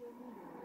your meeting.